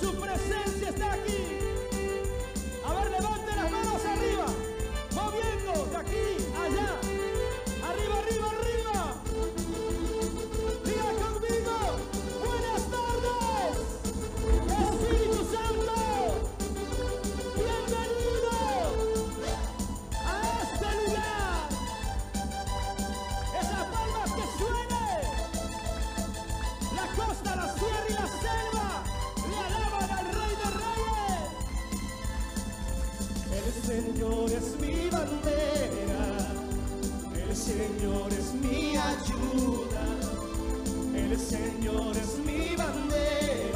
Su presencia está aquí. El Señor es mi bandera, el Señor es mi ayuda, el Señor es mi bandera.